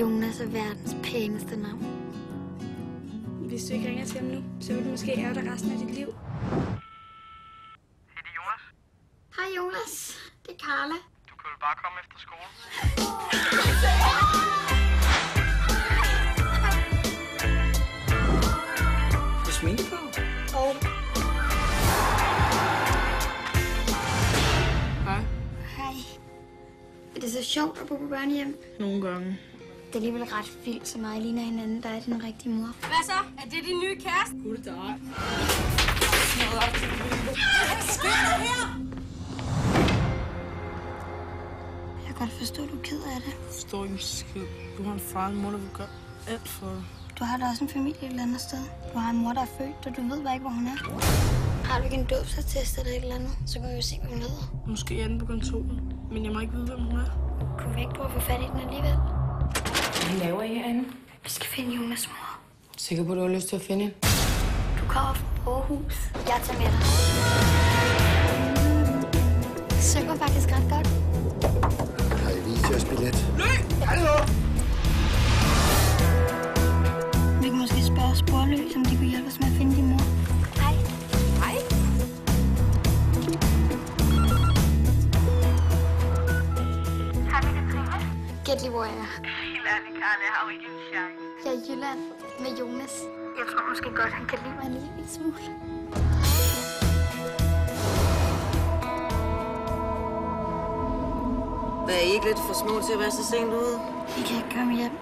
Jonas er verdens pæneste navn. Hvis du ikke ringer til ham nu, så vil du måske ære dig resten af dit liv. Hej, det er Jonas. Hej Jonas, det er Carla. Du kan vel bare komme efter skole? Du sminke på? Og Hej. hej. Er det så sjovt at bo på børnehjem? Nogle gange. Det er alligevel ret vildt, så meget ligner hinanden, der er din rigtige mor. Hvad så? Er det din nye kæreste? Gud, der er. Jeg kan godt forstå, at du er ked af det. Jeg forstår ikke skid. Du har en far og en mor, der vil gøre alt for dig. Du har da også en familie et eller andet sted. Du har en mor, der er født, og du ved bare ikke, hvor hun er. Har du ikke en dåbsattest eller et eller andet, så kan vi jo se, hvad hun hedder. Måske er den på kontoret, men jeg må ikke vide, hvem hun er. Kunne vi ikke prøve at få fat i den alligevel? Herinde? Vi skal finde Jonas mor. Sikker på, at du har lyst til at finde hende? Du kommer fra Aarhus. Jeg tager med dig. Synger faktisk ret godt. Har I vist jeres billet? Vi kan måske spørge Sporløs, om de kunne hjælpe os med at finde din mor. Hej. Hej. Gæt lige, hvor jeg er ærlig, Karl, jeg har jo ikke en chance. Jeg er i Jylland med Jonas. Jeg tror måske godt, han kan lide mig en lille smule. Hvad er I ikke lidt for små til at være så sent ude? Vi kan ikke komme hjem.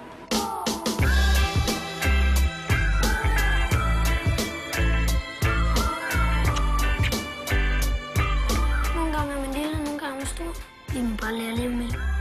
Nogle gange er man lille, nogle gange er man stor. Vi må bare lære at leve